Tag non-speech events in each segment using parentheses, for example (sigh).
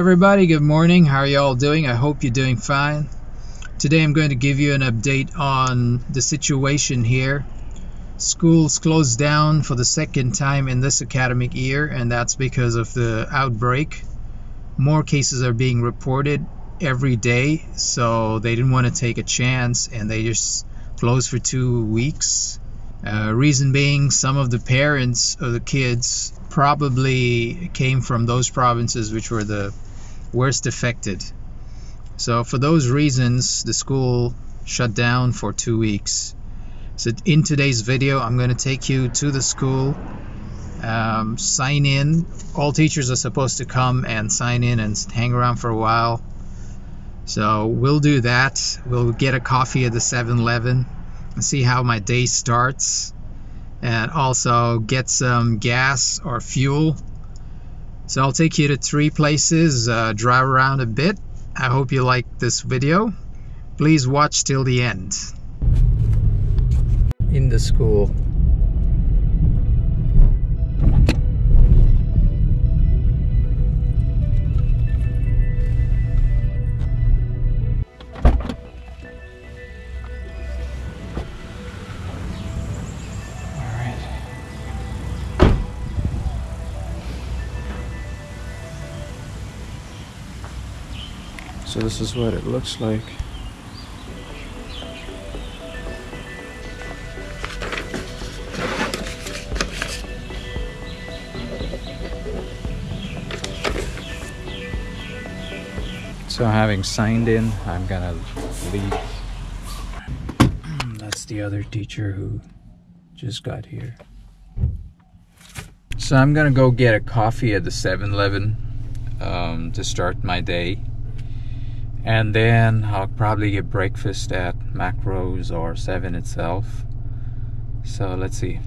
everybody, good morning. How are you all doing? I hope you're doing fine. Today I'm going to give you an update on the situation here. Schools closed down for the second time in this academic year, and that's because of the outbreak. More cases are being reported every day, so they didn't want to take a chance and they just closed for two weeks. Uh, reason being, some of the parents of the kids probably came from those provinces which were the worst affected. So, for those reasons, the school shut down for two weeks. So, in today's video, I'm going to take you to the school, um, sign in. All teachers are supposed to come and sign in and hang around for a while. So, we'll do that. We'll get a coffee at the 7 Eleven and see how my day starts and also get some gas or fuel. So I'll take you to three places, uh, drive around a bit. I hope you like this video. Please watch till the end. In the school. So this is what it looks like. So having signed in, I'm gonna leave. (clears throat) That's the other teacher who just got here. So I'm gonna go get a coffee at the 7-Eleven um, to start my day and then I'll probably get breakfast at Makro's or 7 itself. So let's see.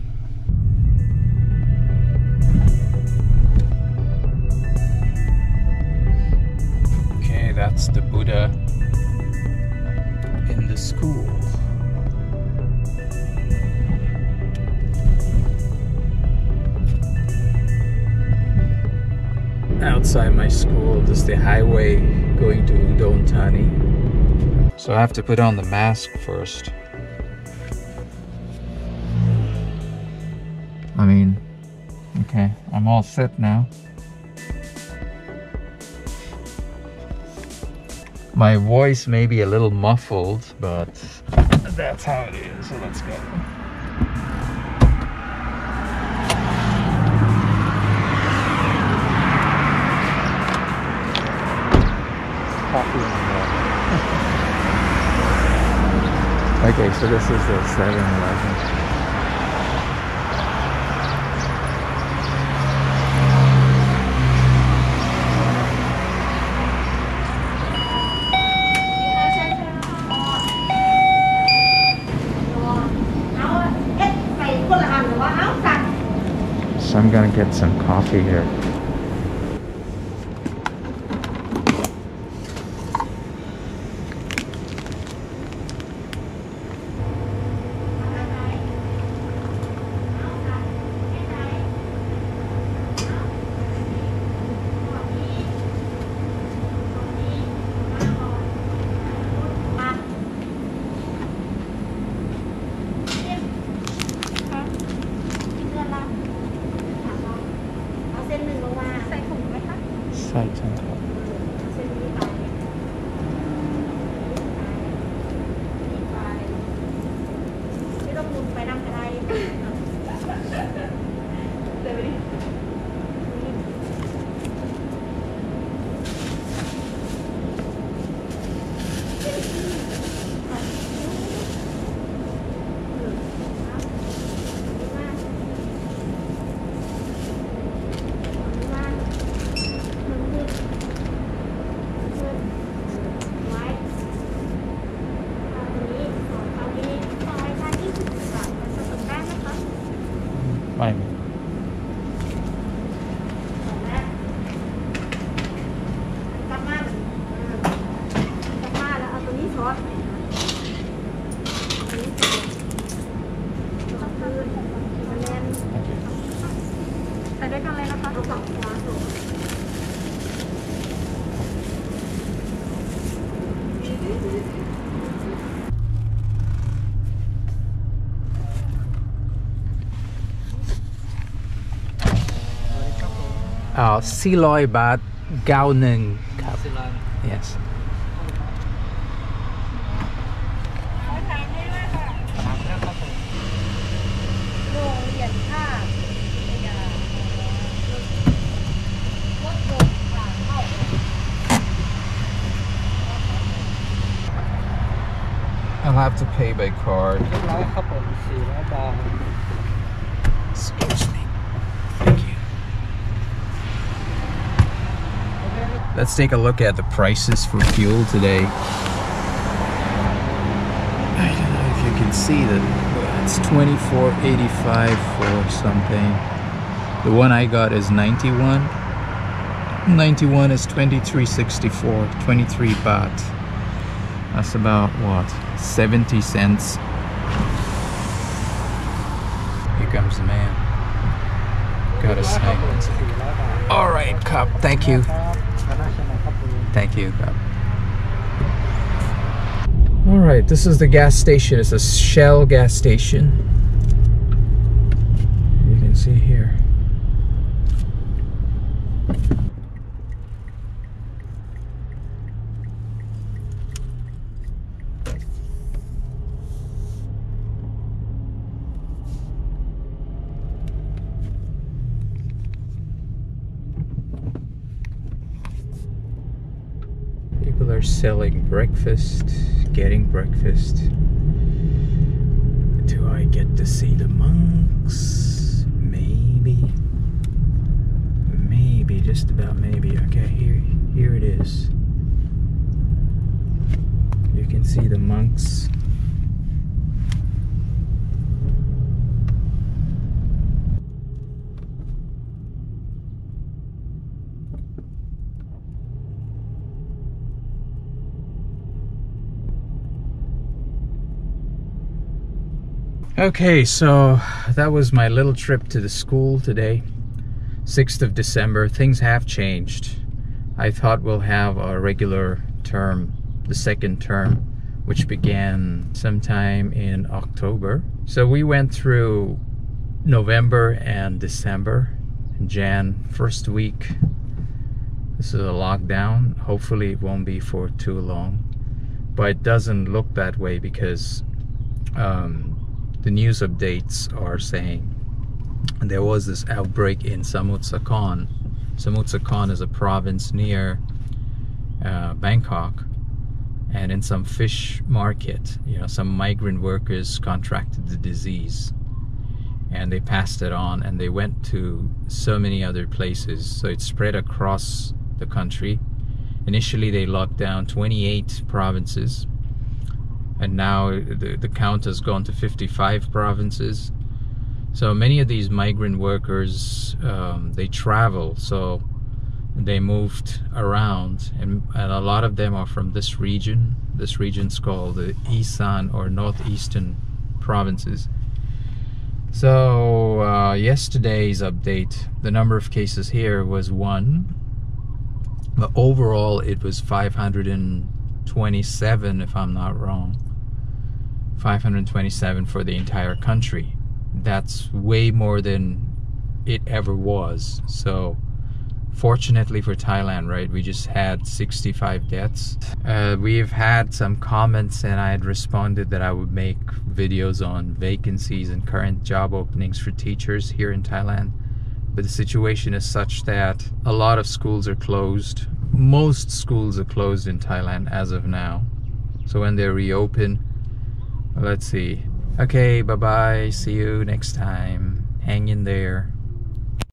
Okay that's the Buddha in the school outside my school this is the highway going to Udon Thani. So I have to put on the mask first. I mean, okay, I'm all set now. My voice may be a little muffled, but that's how it is, so let's go. coffee in the morning. Okay, so this is the 7-Eleven. So I'm gonna get some coffee here. Right. อ๋อสี่ร้อยบาทเก้าหนึ่งครับ สิลอย yes ถามแล้วครับผม โรงเรียนท่าพยารถโดดผ่านเข้า I'll have to pay by card เรียบร้อยครับผมสี่ร้อยบาท excuse me Let's take a look at the prices for fuel today. I don't know if you can see that it's 24.85 for something. The one I got is 91. 91 is 23.64, 23 baht. That's about what? 70 cents. Here comes the man. Got a sign. All right, cop. Thank you. Thank you. All right, this is the gas station. It's a Shell gas station. Selling breakfast, getting breakfast. Do I get to see the monks? Maybe. Maybe, just about maybe. Okay, here here it is. You can see the monks. Okay, so that was my little trip to the school today. 6th of December. Things have changed. I thought we'll have a regular term, the second term, which began sometime in October. So we went through November and December. Jan, first week. This is a lockdown. Hopefully, it won't be for too long. But it doesn't look that way because um, the news updates are saying there was this outbreak in Samut Sakhon. Samut Sakhon is a province near uh, Bangkok, and in some fish market, you know, some migrant workers contracted the disease, and they passed it on, and they went to so many other places. So it spread across the country. Initially, they locked down 28 provinces and now the, the count has gone to 55 provinces. So many of these migrant workers, um, they travel, so they moved around, and, and a lot of them are from this region. This region's called the Isan or Northeastern provinces. So uh, yesterday's update, the number of cases here was one, but overall it was 527, if I'm not wrong. 527 for the entire country. That's way more than it ever was. So, fortunately for Thailand, right, we just had 65 deaths. Uh, we've had some comments, and I had responded that I would make videos on vacancies and current job openings for teachers here in Thailand. But the situation is such that a lot of schools are closed. Most schools are closed in Thailand as of now. So, when they reopen, Let's see. Okay, bye bye. See you next time. Hang in there.